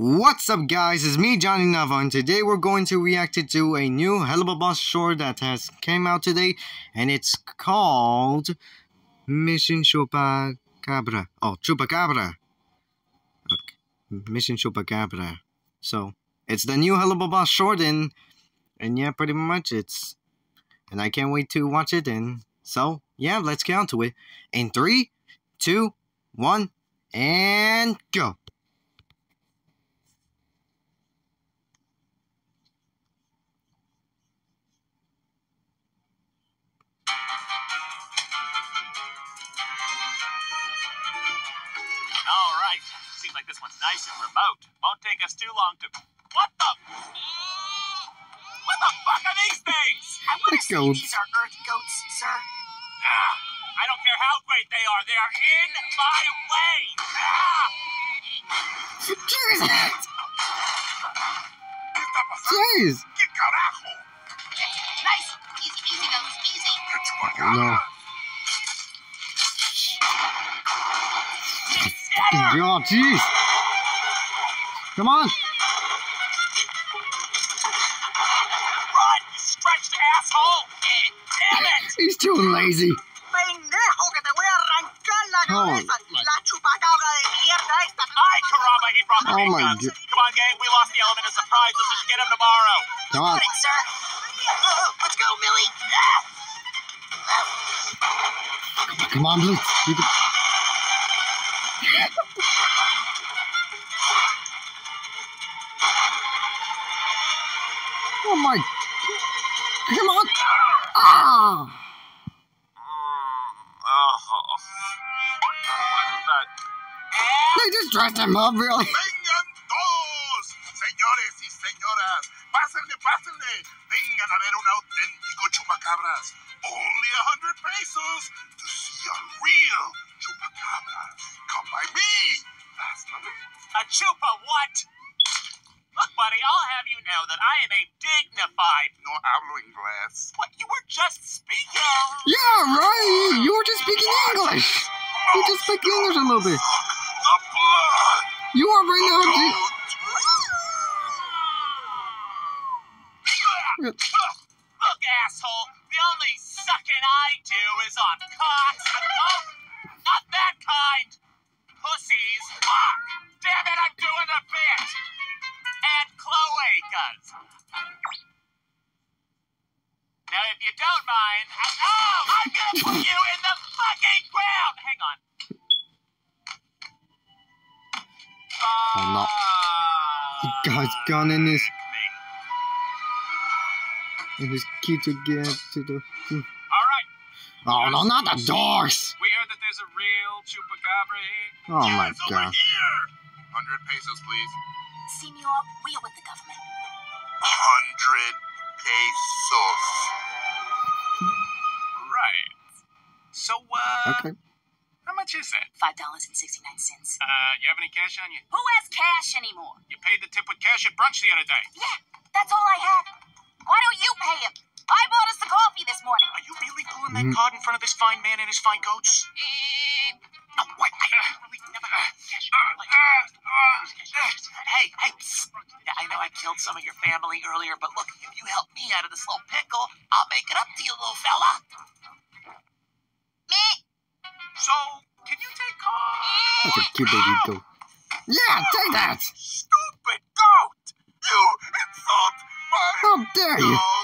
What's up guys, it's me Johnny Nava and today we're going to react to a new Helluva Boss short that has came out today and it's called Mission Chupacabra. Oh, Chupacabra. Okay. Mission Chupacabra. So, it's the new Helluva Boss short and and yeah, pretty much it's and I can't wait to watch it and so, yeah, let's get on to it. In three, two, one, and go. Too long to. What the? What the fuck are these things? I want to The say these are earth goats, sir. Ah, I don't care how great they are. They are in my way. Ah! Jesus! ¿Qué? Jeez! ¿Qué carajo? Nice. Easy, easy, goats, easy. ¿Qué chupacabra? No. God, jeez! Come on! Run, you stretched asshole! Damn it! He's too lazy. Pendejo, que te voy a arrancar la Oh, cabeza. my- La chupacabra de mierda esta. Ay, caramba, he brought the Oh my guns. God. Come on, gang, we lost the element of surprise. Let's just get him tomorrow. Come on. Got it, sir. Let's go, Millie. Come on, Blitz. You can... my... Come on! Ah! Oh. What is that? They just dressed him up, really. Vengan todos, señores y señoras. Pásenle, pásenle. Vengan a ver un auténtico chupacabras. Only a hundred pesos to see a real chupacabras. Come by me. Last number. A chupa what? Look, buddy, I'll have you know that I am a dignified. Inglés. What you were just speaking. Yeah, right. You were just speaking English. You just speak English a little bit. You are right now. Cloacas. Now, if you don't mind, I- oh, I'm gonna put you in the fucking ground. Hang on. Oh, no. Uh, he got his gun in his in his key to get to the. All right. Oh no, not the doors! We heard that there's a real chupacabra here. Oh my god. here. Hundred pesos, please. Senor, we are with the government. Hundred pesos. Right. So, uh, Okay. how much is that? Five dollars and sixty-nine cents. Uh, you have any cash on you? Who has cash anymore? You paid the tip with cash at brunch the other day. Yeah, that's all I had. Why don't you pay him? I bought us the coffee this morning. Are you really pulling that card in front of this fine man and his fine goats? Killed some of your family earlier, but look, if you help me out of this little pickle, I'll make it up to you, little fella. Me? So, can you take cards? That's a cute baby goat. Yeah, take that! Stupid goat. You insult my How dare you! goat.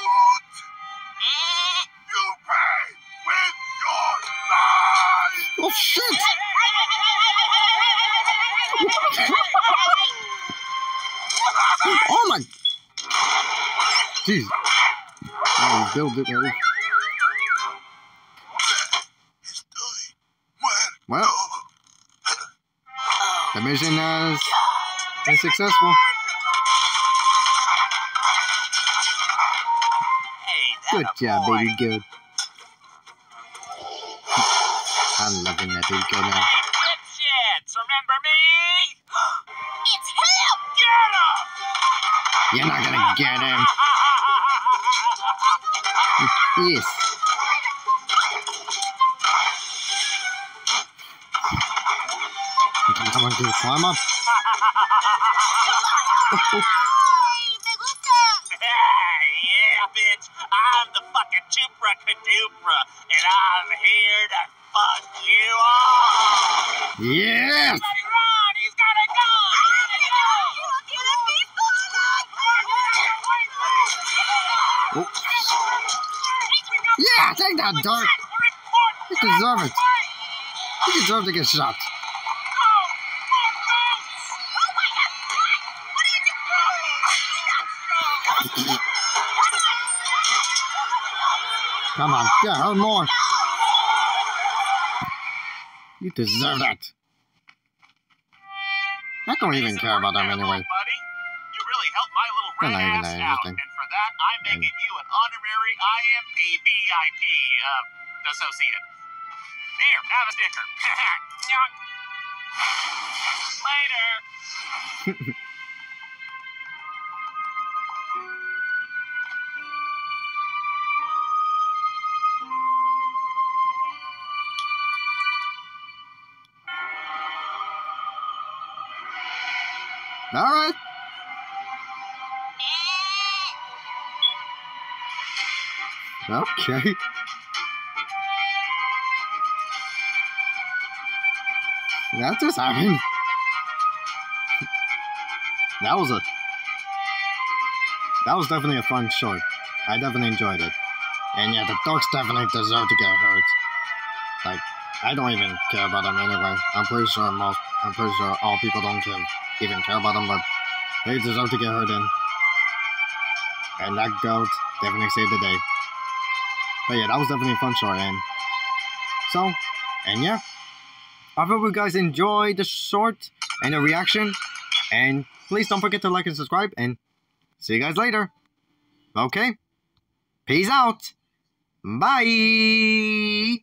Jeez. Oh, he built it. muerto. Well, the mission has been successful. Good job, baby goat. I'm loving that baby goat now. Remember me? It's him! Get him! You're not gonna get him. Yes. Come on, dude, climb up. yeah, bitch. I'm the fucking Chupra Kadupra, and I'm here to fuck you all. Yes! Everybody run! He's gotta go! He's gotta go! Oh. Yeah, that, Dark. You deserve it. You deserve to get shot. Come on, get her more. You deserve that. I don't even care about them anyway. Buddy, you really helped my little They're red not even that interesting. Making you an honorary IMP VIP uh, associate. Here, have a sticker. Later. Alright. Okay. That's just happened. That was a. That was definitely a fun short. I definitely enjoyed it. And yeah, the dorks definitely deserve to get hurt. Like, I don't even care about them anyway. I'm pretty sure most. I'm pretty sure all people don't care, even care about them, but they deserve to get hurt in. And that goat definitely saved the day. But yeah, that was definitely a fun short. And so, and yeah, I hope you guys enjoyed the short and the reaction. And please don't forget to like and subscribe. And see you guys later. Okay. Peace out. Bye.